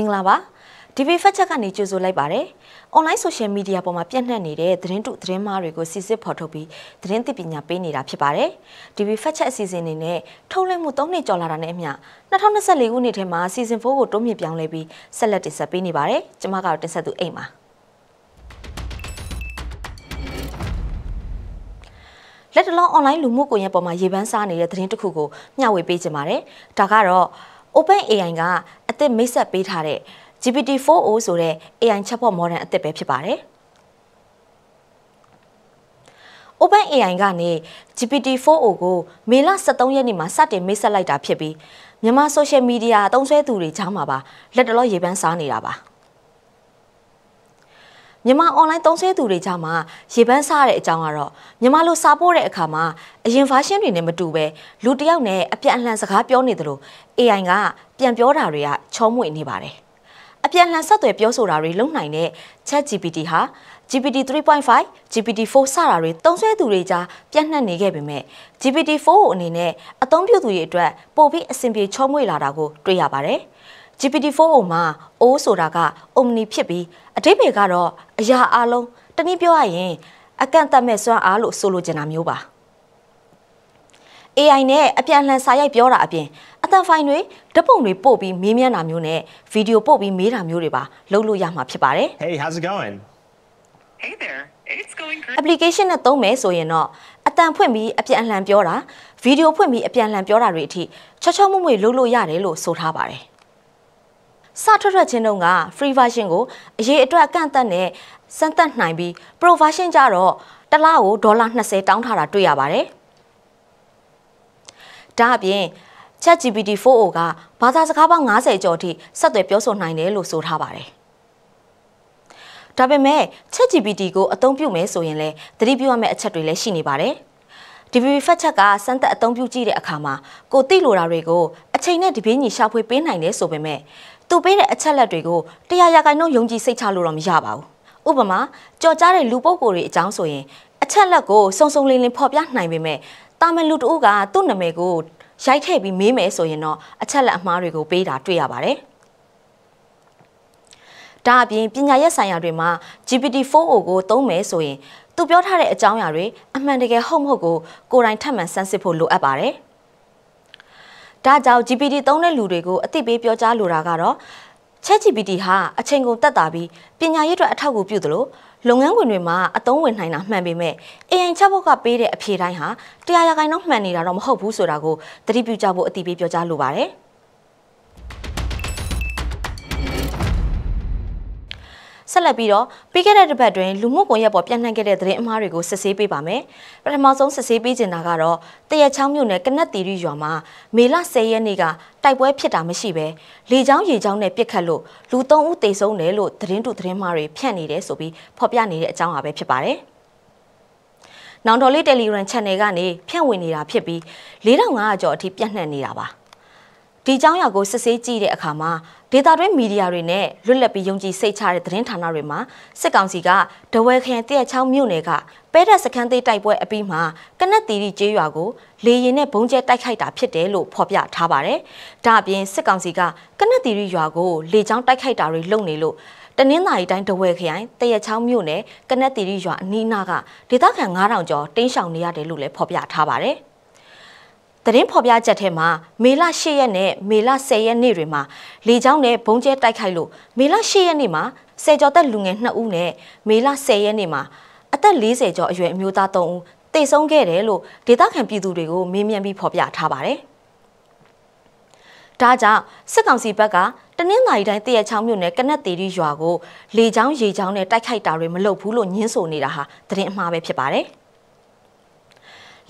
င်္ဂလာပါ DV Fact Check ကနေကြိုဆိုလိုက်ပါတယ်။ online social media ပေါ်မှာပြန့်နှံ့နေတဲ့သတင်းတုသတင်းမှားတွေကိုစစ်စစ်ဖော်ထုတ်ပြီးသတင်းသိပညာပေးနေတာဖြစ်ပါတယ်။ DV Fact Check အစီအစဉ်အနေနဲ့ထုတ်လွှင့်မှု၃နှစ်ကျော်လာတာနဲ့အမျှ2024ခုနှစ်ထဲမှာ season 4ကိုတိုးမြင့်ပြောင်းလဲပြီးဆက်လက်တင်ဆက်ပေးနေပါတယ်။ကျွန်မကတော့တင်ဆက်သူအိမ်ပါ။လက်တလုံး online လူမှုကွန်ရက်ပေါ်မှာရေပန်းစားနေတဲ့သတင်းတစ်ခုကိုမျှဝေပေးခြင်းပါတယ်။ဒါကတော့ OpenAI ကအသစ်မိတ်ဆက်ပေးထားတဲ့ GPT-4o ဆိုတဲ့ AI chatbot model အသစ်ပဲဖြစ်ပါတယ်။ OpenAI ကနေ GPT-4o ကိုမေလ23ရက်နေ့မှာစတင်မိတ်ဆက်လိုက်တာဖြစ်ပြီးမြန်မာ social media အသုံးဆွဲသူတွေကြားမှာပါလက်တလောရေပန်းစားနေတာပါ မြန်မာ online သုံးစွဲသူတွေကြားမှာရေပန်းစားတဲ့အကြောင်းကတော့မြန်မာလိုစာပို့တဲ့အခါမှာအရင် version တွေနဲ့မတူပဲလူတစ်ယောက်နဲ့အပြန်အလှန်စကားပြောနေသလို AI ကပြန်ပြောတာတွေကချောမွေ့နေပါတယ်။အပြန်လှန်ဆက်သွယ်ပြောဆိုတာတွေလုပ်နိုင်တဲ့ ChatGPT ဟာ GPT 3.5, GPT 4စတာတွေသုံးစွဲသူတွေကြားပြန့်နှံ့နေခဲ့ပေမဲ့ GPT 4ကိုအနေနဲ့အသုံးပြုသူတွေအတွက်ပိုပြီးအဆင်ပြေချောမွေ့လာတာကိုတွေ့ရပါတယ်။ GPT 4မှာ O ဆိုတာက Omni ဖြစ်ပြီးအတိပ္ပယ်ကတော့အရာအလုံးတနည်းပြောရရင် အကန့်အသတ်မဲ့စွမ်းအားလို့ဆိုလိုချင်တာမျိုးပါ။ AI နဲ့အပြန်အလှန်စာရိုက်ပြောတာအပြင်အတန်ဖိုင်တွေဓာတ်ပုံတွေပို့ပြီးမေးမြန်းတာမျိုးနဲ့ဗီဒီယိုပို့ပြီးမေးတာမျိုးတွေပါလုပ်လို့ရမှာဖြစ်ပါတယ် Hey, how's it going? Hey there. It's going great. application နဲ့သုံးမယ်ဆိုရင်တော့အတန်ဖွင့်ပြီးအပြန်အလှန်ပြောတာဗီဒီယိုဖွင့်ပြီးအပြန်အလှန်ပြောတာတွေအထိချောချောမွေ့မွေ့လုပ်လို့ရတယ်လို့ဆိုထားပါတယ် စထွက်ထွက်ချင်းတုန်းက free version ကိုအရေးအတွက်အကန့်အသတ်နဲ့စမ်းသပ်နိုင်ပြီး pro version ကြတော့တစ်လားကိုဒေါ်လာ20တောင်းထားတာတွေ့ရပါတယ်။ဒါအပြင် ChatGPT 4o ကဘာသာစကားပေါင်း90ကျော်အထိဆက်သွယ်ပြောဆိုနိုင်တယ်လို့ဆိုထားပါတယ်။ဒါပေမဲ့ ChatGPT ကိုအသုံးပြုမယ်ဆိုရင်လည်းသတိပြုရမယ့်အချက်တွေလည်းရှိနေပါတယ်။ DBB Fact Check ကစမ်းသပ်အသုံးပြုကြည့်တဲ့အခါမှာကိုသိလိုတာတွေကိုအချိန်နဲ့တပြေးညီရှာဖွေပေးနိုင်တယ်ဆိုပေမဲ့ သူပေးတဲ့အချက်လက်တွေကိုတရားရဂိုင်နှုန်းယုံကြည်စိတ်ချလို့တော့မရပါဘူး။ဥပမာကြော်ကြားတဲ့လူပုဂ္ဂိုလ်တွေအကြောင်းဆိုရင်အချက်လက်ကိုစုံစုံလင်လင်ဖော်ပြနိုင်ပေမဲ့တာမန်လူတဦးကသူ့နာမည်ကိုရိုက်ထည့်ပြီးမေးမယ်ဆိုရင်တော့အချက်လက်အမှားတွေကိုပေးတာတွေ့ရပါတယ်။ဒါအပြင်ပညာရေးဆိုင်ရာတွေမှာ GPT-4o ကိုသုံးမယ်ဆိုရင်သူပြောထားတဲ့အကြောင်းအရာတွေအမှန်တကယ်ဟုတ်မဟုတ်ကိုကိုယ်တိုင်ထပ်မံစမ်းစစ်ဖို့လိုအပ်ပါတယ်။ ဒါကြောင့် GPT သုံးတဲ့လူတွေကိုအသိပေးပြောကြားလိုတာကတော့ ChatGPT ဟာအချိန်ကုန်တက်တာပြီးပညာရေးအတွက်အထောက်အကူပြုသလိုလုပ်ငန်းခွင်တွေမှာအသုံးဝင်နိုင်တာမှန်ပေမဲ့ AI ချက်ဘော့ကပေးတဲ့အဖြေတိုင်းဟာတရားရဂိုင်းတော့မှန်နေတာတော့မဟုတ်ဘူးဆိုတာကိုသတိပြုကြဖို့အတိပေးပြောကြားလိုပါတယ်။ ဆက်လက်ပြီးတော့ပြီးခဲ့တဲ့တစ်ပတ်တွင်လူမှုကွန်ရက်ပေါ်ပြန့်နှံ့ခဲ့တဲ့သတင်းအမှားတွေကိုစစ်ဆေးပေးပါမယ်။ပထမဆုံးစစ်ဆေးပေးချင်တာကတော့တရချောင်းမြို့နယ်ကနက်တီရီရွာမှာမေလ10ရက်နေ့ကတိုက်ပွဲဖြစ်တာမရှိဘဲလေချောင်းရေချောင်းနဲ့ပြစ်ခတ်လို့လူ3ဦးသေဆုံးတယ်လို့သတင်းတူသတင်းမှားတွေဖြန့်နေတယ်ဆိုပြီးဖော်ပြနေတဲ့အကြောင်းအရာပဲဖြစ်ပါတယ်။နောင်တော်လေး Telegram Channel ကနေဖြန့်ဝေနေတာဖြစ်ပြီး4500ကျော်အထိပြန့်နှံ့နေတာပါ။ ဒီအကြောင်းအရာကိုစစ်ဆေးကြည့်တဲ့အခါမှာဒေတာတွင်းမီဒီယာတွေနဲ့လွတ်လပ်ပြီးယုံကြည်စိတ်ချတဲ့သတင်းဌာနတွေမှာစစ်ကောင်စီကဒဝဲခရိုင်တရက်ချောင်းမြို့နယ်ကပဲတဲ့စခန်းသေးတိုက်ပွဲအပြီးမှာကနက်တီရီကျေးရွာကိုလေရင်နဲ့ဘုံကျဲတိုက်ခိုက်တာဖြစ်တယ်လို့ဖော်ပြထားပါတယ်။ဒါအပြင်စစ်ကောင်စီကကနက်တီရီရွာကိုလေကြောင်းတိုက်ခိုက်တာတွေလုပ်နေလို့တနင်္သာရီတိုင်းတဝဲခရိုင်တရက်ချောင်းမြို့နယ်ကနက်တီရီရွာအနီးနားကဒေသခံ9000ကျော်တင်းရှောင်နေရတယ်လို့လည်းဖော်ပြထားပါတယ်။ သတင်းဖော်ပြချက်ထဲမှာမေလ10ရက်နဲ့မေလ10ရက်နေ့တွေမှာလေကြောင်းနဲ့ဘုံကျဲတိုက်ခိုက်လို့မေလ10ရက်နေ့မှာဆယ်ကျော်သက်လူငယ်2ဦးနဲ့မေလ10ရက်နေ့မှာအသက်40ကျော်အရွယ်အမျိုးသား3ဦးတေဆုံးခဲ့တယ်လို့ဒေသခံပြည်သူတွေကိုမေးမြန်းပြီးဖော်ပြထားပါတယ်။ဒါကြောင့်စစ်ကောင်စီဘက်ကတနင်္သာရီတိုင်းတရက်ချောင်းမြို့နယ်ကနက်တီရီရွာကိုလေကြောင်းရေကြောင်းနဲ့တိုက်ခိုက်တာတွေမလုပ်ဘူးလို့ညင်းဆိုနေတာဟာသတင်းအမှားပဲဖြစ်ပါတယ်။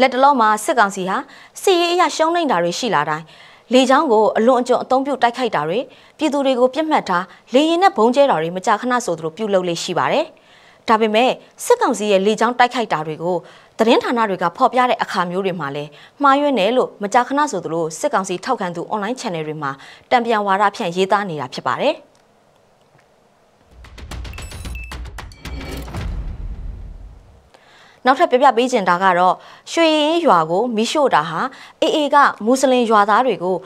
လက်တလုံးမှာစစ်ကောင်စီဟာစစ်ရေးအရရှုံးနိမ့်တာတွေရှိလာတိုင်းလေချောင်းကိုအလွန်အကျွံအုံပြုတ်တိုက်ခိုက်တာတွေပြည်သူတွေကိုပြစ်မှတ်ထားလေရင်နဲ့ဘုံကျဲတာတွေမကြာခဏဆိုသလိုပြုတ်လုပ်လေးရှိပါတယ်။ဒါပေမဲ့စစ်ကောင်စီရဲ့လေချောင်းတိုက်ခိုက်တာတွေကိုသတင်းဌာနတွေကဖော်ပြတဲ့အခါမျိုးတွေမှာလည်းမှားယွင်းတယ်လို့မကြာခဏဆိုသလိုစစ်ကောင်စီထောက်ခံသူ online channel တွေမှာတံပြန်ဝါဒဖြန့်ရေးသားနေတာဖြစ်ပါတယ်။ နောက်ထပ်ပြပြပေးချင်တာကတော့ရွှေရင်ရွာကိုမိရှို့တာဟာအေအေကမွတ်စလင်ရွာသားတွေကို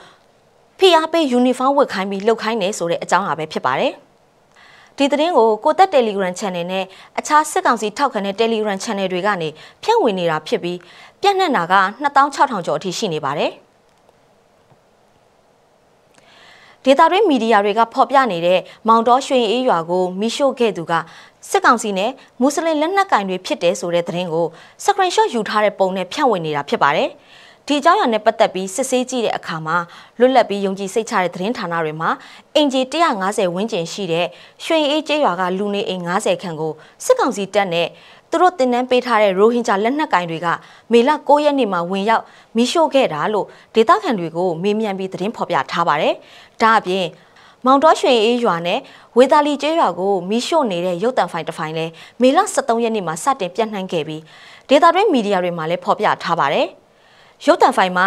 ဖိဖိအားပေးယူနီဖောင်းဝတ်ခိုင်းပြီးလှုပ်ခိုင်းနေဆိုတဲ့အကြောင်းအရာပဲဖြစ်ပါတယ်။ဒီသတင်းကိုကိုသက် Telegram Channel နဲ့အခြားစစ်ကောင်စီထောက်ခံတဲ့ Telegram Channel တွေကနေဖြန့်ဝေနေတာဖြစ်ပြီးပြန့်နှံ့တာက2600ကျော်အထိရှိနေပါတယ်။ဒေတာတွင်းမီဒီယာတွေကဖော်ပြနေတဲ့မောင်တော်ရွှေအေးရွာကိုမိရှို့ခဲ့သူက စစ်ကောင်စီနဲ့မွတ်စလင်လက်နက်ကင်တွေဖြစ်တယ်ဆိုတဲ့သတင်းကိုစကရင်ရှော့ယူထားတဲ့ပုံနဲ့ဖြန့်ဝေနေတာဖြစ်ပါတယ်။ဒီအကြောင်းအရာနဲ့ပတ်သက်ပြီးစစ်ဆေးကြည့်တဲ့အခါမှာလွတ်လပ်ပြီးယုံကြည်စိတ်ချတဲ့သတင်းဌာနတွေမှာအင်ဂျီ150ဝန်းကျင်ရှိတဲ့ရွှေအေးကျေးရွာကလူနေအိမ်90ခန့်ကိုစစ်ကောင်စီတပ်နဲ့သူတို့တင်နန်းပေးထားတဲ့ရိုဟင်ဂျာလက်နက်ကင်တွေကမေလ9ရက်နေ့မှာဝင်ရောက်မီးရှို့ခဲ့တာလို့ဒေသခံတွေကိုမေးမြန်းပြီးသတင်းဖော်ပြထားပါတယ်။ဒါအပြင် မောင်တော်ရွှေအေးရွာနဲ့ဝေသာလီကျေးရွာကိုမီးရှို့နေတဲ့ရုပ်တံဖိုင်တစ်ဖိုင်လဲမေလ23ရက်နေ့မှာစတင်ပြန့်နှံ့ခဲ့ပြီးဒေတာတွင်းမီဒီယာတွေမှာလည်းဖော်ပြထားပါတယ်။ရုပ်တံဖိုင်မှာ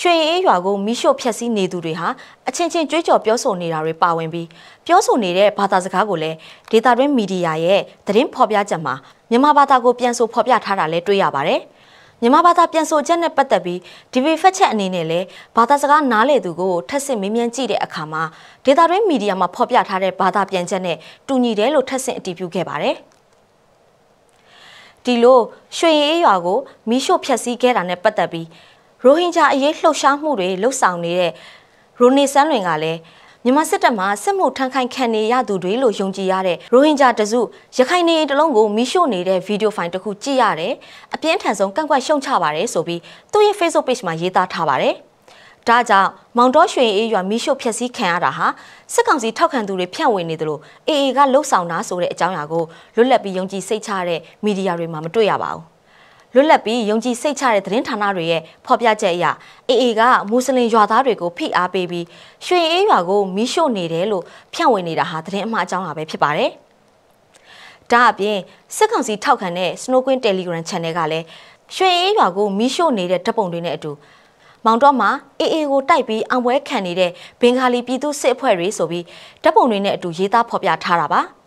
ရွှေအေးရွာကိုမီးရှို့ဖျက်ဆီးနေသူတွေဟာအချင်းချင်းကြွေးကြော်ပြောဆိုနေတာတွေပါဝင်ပြီးပြောဆိုနေတဲ့ဘာသာစကားကိုလည်းဒေတာတွင်းမီဒီယာရဲ့သတင်းဖော်ပြချက်မှာမြန်မာဘာသာကိုပြန်ဆိုဖော်ပြထားတာလည်းတွေ့ရပါတယ်။ မြန်မာဘာသာပြန်ဆိုချက်နဲ့ပတ်သက်ပြီးဒီဗီဖက်ချက်အနေနဲ့လည်းဘာသာစကားနားလေသူကိုထပ်ဆင့်မေးမြန်းကြည့်တဲ့အခါမှာဒေတာတွင်းမီဒီယာမှာဖော်ပြထားတဲ့ဘာသာပြန်ချက်နဲ့တူညီတယ်လို့ထပ်ဆင့်အတည်ပြုခဲ့ပါတယ်။ဒီလိုရွှေအေးရွာကိုမီးရှို့ဖျက်ဆီးခဲ့တာနဲ့ပတ်သက်ပြီးရိုဟင်ဂျာအရေးလှုပ်ရှားမှုတွေလှုပ်ဆောင်နေတဲ့ရိုနေဆန်းလွင်ကလည်း မြန်မာစစ်တပ်မှစစ်မှုထမ်းခိုင်ခံနေရသူတွေလို့ယုံကြည်ရတဲ့ရိုဟင်ဂျာတစုရခိုင်နေတလုံးကိုမီးရှို့နေတဲ့ဗီဒီယိုဖိုင်တစ်ခုကြည့်ရတယ်။အပြင်းထန်ဆုံးကန့်ကွက်ရှုံချပါတယ်ဆိုပြီးသူ့ရဲ့ Facebook page မှာရေးသားထားပါတယ်။ဒါကြောင့်မောင်တော်ရွှေအေးရွာမီးရှို့ဖျက်ဆီးခံရတာဟာစစ်ကောင်စီထောက်ခံသူတွေဖြန့်ဝေနေသလိုအေအေကလှုပ်ဆောင်တာဆိုတဲ့အကြောင်းအရာကိုလွတ်လပ်ပြီးယုံကြည်စိတ်ချတဲ့မီဒီယာတွေမှာမတွေ့ရပါဘူး။ လွတ်လပ်ပြီးယုံကြည်စိတ်ချတဲ့သတင်းဌာနတွေရဲ့ဖော်ပြချက်အရအေအေကမွတ်စလင်ရွာသားတွေကိုဖိအားပေးပြီးရွှေအေးရွာကိုမီးရှို့နေတယ်လို့ဖြန့်ဝေနေတာဟာသတင်းအမှားအကြောင်းပါပဲဖြစ်ပါတယ်။ဒါအပြင်စစ်ကောင်စီထောက်ခံတဲ့ Snow Queen Telegram Channel ကလည်းရွှေအေးရွာကိုမီးရှို့နေတဲ့ဓာတ်ပုံတွေနဲ့အတူမောင်တော့မှာအေအေကိုတိုက်ပြီးအောင်ပွဲခံနေတဲ့ဘင်္ဂါလီပြည်သူစစ်အဖွဲ့တွေဆိုပြီးဓာတ်ပုံတွေနဲ့အတူရေးသားဖော်ပြထားတာပါ။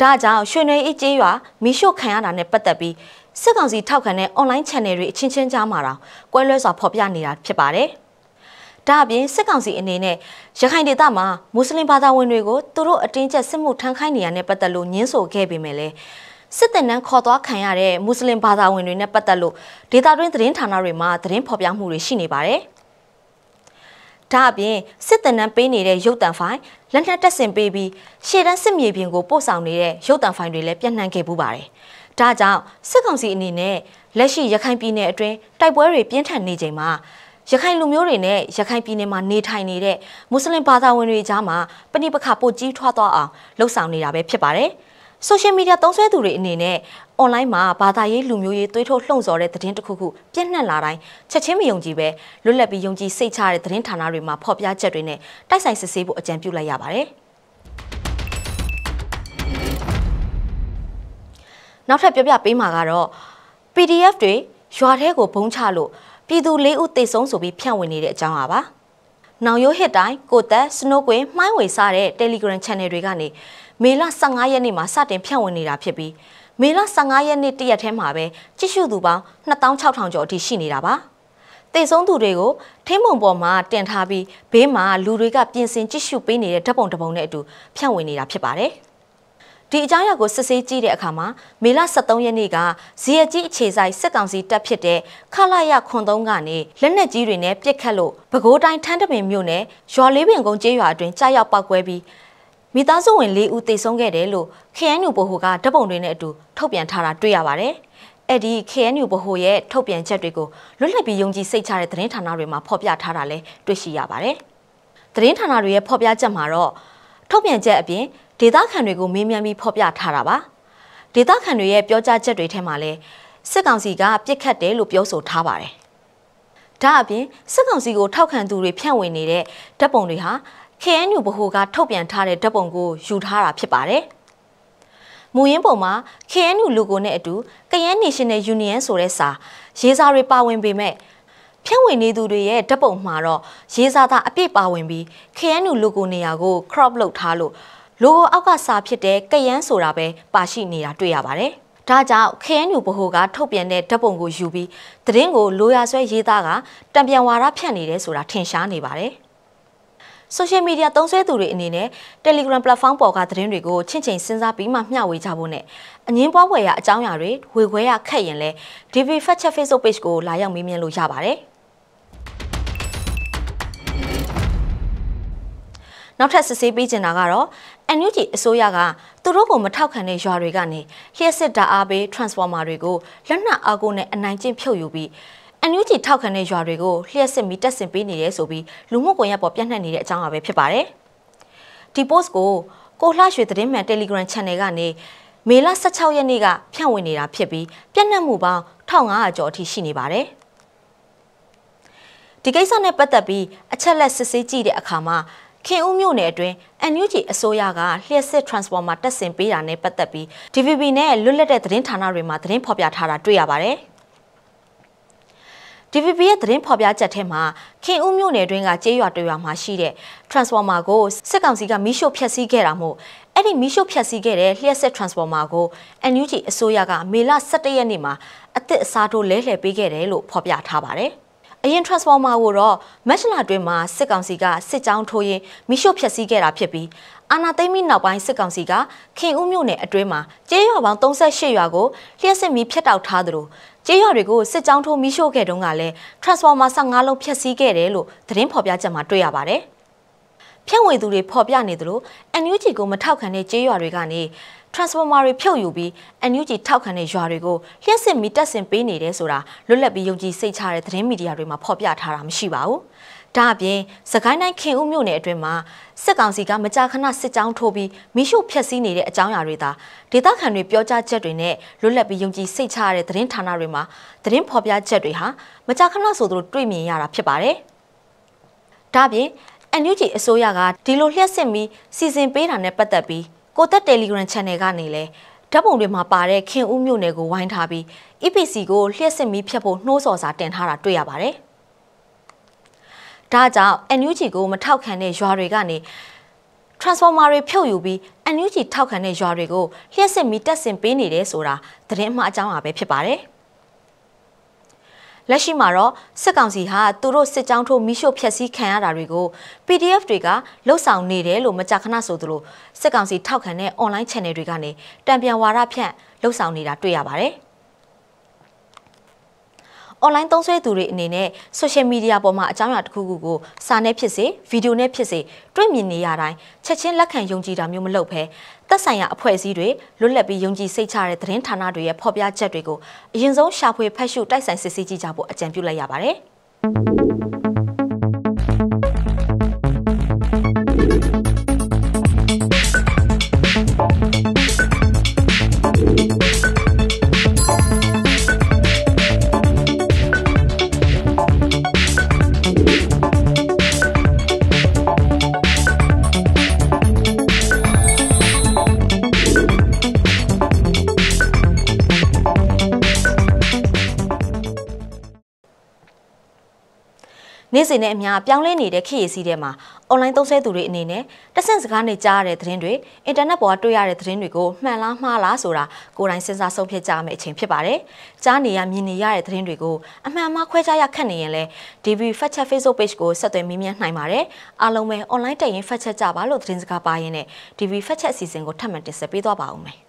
ဒါကြောင့်ရွှေနွေအေးကျေးရွာမီးရှို့ခံရတာနဲ့ပတ်သက်ပြီး စစ်ကောင်စီထောက်ခံတဲ့ online channel တွေအချင်းချင်းကြားမှာတော့ကွဲလွဲစွာဖော်ပြနေတာဖြစ်ပါတယ်။ဒါအပြင်စစ်ကောင်စီအနေနဲ့ရခိုင်ဒေသမှာမွတ်စလင်ဘာသာဝင်တွေကိုသူတို့အတင်းကျပ်စစ်မှုထမ်းခိုင်းနေရတဲ့ပတ်သက်လို့ညှင်းဆိုခဲ့ပေမဲ့လည်းစစ်တပ်နန်းခေါ်သွားခံရတဲ့မွတ်စလင်ဘာသာဝင်တွေနဲ့ပတ်သက်လို့ဒေတာတွင်းသတင်းဌာနတွေမှာသတင်းဖော်ပြမှုတွေရှိနေပါတယ်။ဒါအပြင်စစ်တပ်နန်းပေးနေတဲ့ရုပ်တံဖိုင်လက်နက်တက်ဆင်ပေးပြီးရှေ့တန်းစစ်မြေပြင်ကိုပို့ဆောင်နေတဲ့ရုပ်တံဖိုင်တွေလည်းပြန့်နှံ့ခဲ့ပူပါတယ်။ ဒါကြောင့်စစ်ကောင်စီအနေနဲ့လက်ရှိရခိုင်ပြည်နယ်အတွင်းတိုက်ပွဲတွေပြင်းထန်နေချိန်မှာရခိုင်လူမျိုးတွေနဲ့ရခိုင်ပြည်နယ်မှာနေထိုင်နေတဲ့မွတ်စလင်ဘာသာဝင်တွေကြားမှာပဏိပခပိုကြီးထွားသွားအောင်လှုံ့ဆော်နေတာပဲဖြစ်ပါတယ်။ဆိုရှယ်မီဒီယာသုံးစွဲသူတွေအနေနဲ့အွန်လိုင်းမှာဘာသာရေးလူမျိုးရေးသွေးထိုးလှုံ့ဆော်တဲ့သတင်းတစ်ခုခုပြန့်နှံ့လာတိုင်းချက်ချင်းမယုံကြည်ပဲလွတ်လပ်ပြီးယုံကြည်စိတ်ချတဲ့သတင်းဌာနတွေမှာဖော်ပြချက်တွေနဲ့တိုက်ဆိုင်စစ်ဆေးဖို့အကြံပြုလိုက်ရပါတယ်။ နောက်ထပ်ပြောပြပေးမှာကတော့ PDF တွေရွာထဲကိုဘုံချလို့ပြည်သူ၄ဦးသေဆုံးဆိုပြီးဖြန့်ဝေနေတဲ့အကြောင်းပါ။နောင်ရိုးဟစ်တိုင်းကိုသက်စနိုးကွင်းမှိုင်းဝေစားတဲ့ Telegram Channel တွေကနေမေလ15ရက်နေ့မှာစတင်ဖြန့်ဝေနေတာဖြစ်ပြီးမေလ15ရက်နေ့တရက်ထဲမှာပဲကြည့်ရှုသူပေါင်း2600ကျော်အထိရှိနေတာပါ။တေဆုံးသူတွေကိုထင်းပုံပေါ်မှာတင်ထားပြီးဘေးမှာလူတွေကပြင်ဆင်ကြည့်ရှုပေးနေတဲ့ဓာတ်ပုံတစ်ပုံနဲ့အတူဖြန့်ဝေနေတာဖြစ်ပါတယ်။ ဒီအကြောင်းအရာကိုစစ်ဆေးကြည့်တဲ့အခါမှာမေလ23ရက်နေ့ကဇီယကြီးအခြေဆိုင်စစ်ကောင်စီတပ်ဖြစ်တဲ့ခလာရခွန်သုံးကနေလက်နက်ကြီးတွေနဲ့ပစ်ခတ်လို့ပဲခူးတိုင်းထန်းတပင်မြို့နယ်ရွာလေးပင်ကုန်းကျေးရွာအတွင်းကြားရောက်ပောက်ကွဲပြီးမိသားစုဝင်၄ဦးသေဆုံးခဲ့တယ်လို့ KNU ဗဟိုကဓပုံတွေနဲ့အတူထုတ်ပြန်ထားတာတွေ့ရပါတယ်။အဲ့ဒီ KNU ဗဟိုရဲ့ထုတ်ပြန်ချက်တွေကိုလွတ်လပ်ပြီးယုံကြည်စိတ်ချတဲ့သတင်းဌာနတွေမှာဖော်ပြထားတာလည်းတွေ့ရှိရပါတယ်။သတင်းဌာနတွေရဲ့ဖော်ပြချက်မှာတော့ထုတ်ပြန်ချက်အပြင် ဒေသခံတွေကိုမေးမြန်းပြီးဖော်ပြထားတာပါဒေသခံတွေရဲ့ပြောကြားချက်တွေထဲမှာလည်းစစ်ကောင်စီကပြစ်ခတ်တယ်လို့ပြောဆိုထားပါတယ်ဒါအပြင်စစ်ကောင်စီကိုထောက်ခံသူတွေဖြန့်ဝေနေတဲ့ဓာတ်ပုံတွေဟာ KNU ဗဟိုကထုတ်ပြန်ထားတဲ့ဓာတ်ပုံကိုယူထားတာဖြစ်ပါတယ်မူရင်းပုံမှာ KNU logo နဲ့အတူကယန်း National Union ဆိုတဲ့စာရေးစာတွေပါဝင်ပေမဲ့ဖြန့်ဝေနေသူတွေရဲ့ဓာတ်ပုံမှာတော့ရေးစာသားအပြည့်ပါဝင်ပြီး KNU logo နေရာကို crop လုပ်ထားလို့ လိုဂိုအောက်ကစာဖြစ်တဲ့ကယန်းဆိုတာပဲပါရှိနေတာတွေ့ရပါတယ်။ဒါကြောင့် KNU ဗဟိုကထုတ်ပြန်တဲ့ဓာတ်ပုံကိုယူပြီးသတင်းကိုလိုရာဆွဲရေးသားကတံပြန်ဝါရဖြန့်နေတယ်ဆိုတာထင်ရှားနေပါတယ်။ social media သုံးစွဲသူတွေအနေနဲ့ Telegram platform ပေါ်ကသတင်းတွေကိုချင့်ချိန်စဉ်းစားပြီးမှမျှဝေကြဖို့နဲ့အငင်းပွားဖွယ်ရာအကြောင်းအရာတွေဝေခွဲရခက်ရင်လဲ DV Fact Check Facebook page ကိုလာရောက်မေးမြန်းလို့ရပါတယ်။နောက်ထပ်စစ်ဆေးပေးချင်တာကတော့ NUG အစိုးရကသူတို့ကိုမထောက်ခံတဲ့ရွာတွေကနေလျှက်စစ်ဓာတ်အားပေး transformer တွေကိုလက်နက်အားကိုနဲ့အနိုင်ကျင့်ဖြုတ်ယူပြီး NUG ထောက်ခံတဲ့ရွာတွေကိုလျှက်စစ်မီတက်ဆင်ပေးနေတယ်ဆိုပြီးလူမှုကွန်ရက်ပေါ်ပြန့်နှံ့နေတဲ့အကြောင်းအရာပဲဖြစ်ပါတယ်။ဒီ post ကိုကိုလှရွှေသတင်းမှန် Telegram Channel ကနေမေလ16ရက်နေ့ကဖြန့်ဝေနေတာဖြစ်ပြီးပြန့်နှံ့မှုပေါင်း1500ကျော်အထိရှိနေပါတယ်။ဒီကိစ္စနဲ့ပတ်သက်ပြီးအချက်လက်စစ်ဆေးကြည့်တဲ့အခါမှာ ခင်ဦးမြို့နယ်အတွင်း NUG အစိုးရကလျှက်စစ် transformer တက်ဆင်ပေးတာနဲ့ပတ်သက်ပြီး DVB နဲ့လွတ်လပ်တဲ့သတင်းဌာနတွေမှာသတင်းဖော်ပြထားတာတွေ့ရပါတယ်။ DVB ရဲ့သတင်းဖော်ပြချက်ထဲမှာခင်ဦးမြို့နယ်တွင်းကကျေးရွာတရွာမှာရှိတဲ့ transformer ကိုစစ်ကောင်စီကမီးရှို့ဖျက်ဆီးခဲ့တာမို့အဲ့ဒီမီးရှို့ဖျက်ဆီးခဲ့တဲ့လျှက်စစ် transformer ကို NUG အစိုးရကမေလ17ရက်နေ့မှာအသစ်အစားထိုးလဲလှယ်ပေးခဲ့တယ်လို့ဖော်ပြထားပါတယ်။ အရင် transformer ကိုတော့မက်ရှလာတွင်မှာစစ်ကောင်စီကစစ်ကြောင်းထိုးရင်းမိရှုဖျက်ဆီးခဲ့တာဖြစ်ပြီးအာနာသိမ့်မိနောက်ပိုင်းစစ်ကောင်စီကခင်ဦးမြို့နယ်အတွင်းမှာကျေးရွာပေါင်း38ရွာကိုလျှက်စစ်မီးဖျက်တောက်ထားသလိုကျေးရွာတွေကိုစစ်ကြောင်းထိုးမိရှုခဲ့တုန်းကလည်း transformer 15လုံးဖျက်ဆီးခဲ့တယ်လို့သတင်းဖော်ပြချက်မှာတွေ့ရပါတယ်။ဖြန့်ဝေသူတွေဖော်ပြနေသလို NUG ကိုမထောက်ခံတဲ့ကျေးရွာတွေကနေ transformer တွေဖြုတ်ယူပြီး NUG ထောက်ခံတဲ့ရွာတွေကိုလျှက်စစ်မီတက်ဆင်ပေးနေတယ်ဆိုတာလွတ်လပ်ပြီးယုံကြည်စိတ်ချတဲ့သတင်းမီဒီယာတွေမှာဖော်ပြထားတာမရှိပါဘူး။ဒါအပြင်စကိုင်းတိုင်းခင်ဦးမြို့နယ်အတွင်းမှာစစ်ကောင်စီကမကြာခဏစစ်ကြောင်းထိုးပြီးမိရှုဖျက်ဆီးနေတဲ့အကြောင်းအရာတွေသာဒေသခံတွေပြောကြားချက်တွေနဲ့လွတ်လပ်ပြီးယုံကြည်စိတ်ချရတဲ့သတင်းဌာနတွေမှာသတင်းဖော်ပြချက်တွေဟာမကြာခဏဆိုသလိုတွေ့မြင်ရတာဖြစ်ပါတယ်။ဒါပြင် NUG အစိုးရကဒီလိုလျှက်စစ်ပြီးစီစဉ်ပေးတာနဲ့ပတ်သက်ပြီး ကိုသက် Telegram Channel ကနေလဲဓာတ်ပုံတွေမှာပါတဲ့ခင်ဦးမြို့နယ်ကိုဝိုင်းထားပြီး EPC ကိုလျှက်စစ်မီးဖြတ်ဖို့နှိုးဆော်စာတင်ထားတာတွေ့ရပါတယ်။ဒါကြောင့် NUG ကိုမထောက်ခံတဲ့ရွာတွေကနေ transformer တွေဖြုတ်ယူပြီး NUG ထောက်ခံတဲ့ရွာတွေကိုလျှက်စစ်မီးတက်ဆင်ပေးနေတယ်ဆိုတာသတင်းအမှားအကြောင်းအပဲဖြစ်ပါတယ်။ လက်ရှိမှာတော့စစ်ကောင်စီဟာသူတို့စစ်ကြောင်းထိုးမိရှုဖျက်ဆီးခံရတာတွေကို PDF တွေကလှုပ်ဆောင်နေတယ်လို့မကြာခဏဆိုသလိုစစ်ကောင်စီထောက်ခံတဲ့ online channel တွေကနေတံပြန်ဝါဒဖြန့်လှုပ်ဆောင်နေတာတွေ့ရပါတယ်။ online သုံးစွဲသူတွေအနေနဲ့ social media ပေါ်မှာအကြောင်းအရာတစ်ခုခုကိုစာနဲ့ဖြစ်စေဗီဒီယိုနဲ့ဖြစ်စေတွေ့မြင်နေရတိုင်းချက်ချင်းလက်ခံယုံကြည်တာမျိုးမလုပ်ဘဲသက်ဆိုင်ရာအဖွဲ့အစည်းတွေလွတ်လပ်ပြီးယုံကြည်စိတ်ချတဲ့သတင်းဌာနတွေရဲ့ဖော်ပြချက်တွေကိုအရင်ဆုံးရှာဖွေဖတ်ရှုတိုက်ဆိုင်စစ်ဆေးကြည့်ကြဖို့အကြံပြုလိုက်ရပါတယ် နေ့စဉ်နဲ့အများပြောင်းလဲနေတဲ့ခေတ်ရည်စည်းထဲမှာအွန်လိုင်းသုံးစွဲသူတွေအနေနဲ့တဆင့်စကားနဲ့ကြားရတဲ့သတင်းတွေအင်တာနက်ပေါ်ကတွေ့ရတဲ့သတင်းတွေကိုမှန်လားမှားလားဆိုတာကိုယ်တိုင်စဉ်းစားဆုံးဖြတ်ကြမယ့်အချိန်ဖြစ်ပါတယ်။ကြားနေရမြင်နေရတဲ့သတင်းတွေကိုအမှန်မှားခွဲခြားရခက်နေရင်လည်း DB Fact Check Facebook Page ကိုဆက်သွယ်မေးမြန်းနိုင်ပါတယ်။အားလုံးပဲ online တက်ရင် fact check ကြပါလို့သတင်းစကားပါရင်းနဲ့ DB Fact Check အစီအစဉ်ကိုထပ်မံတင်ဆက်ပေးသွားပါဦးမယ်။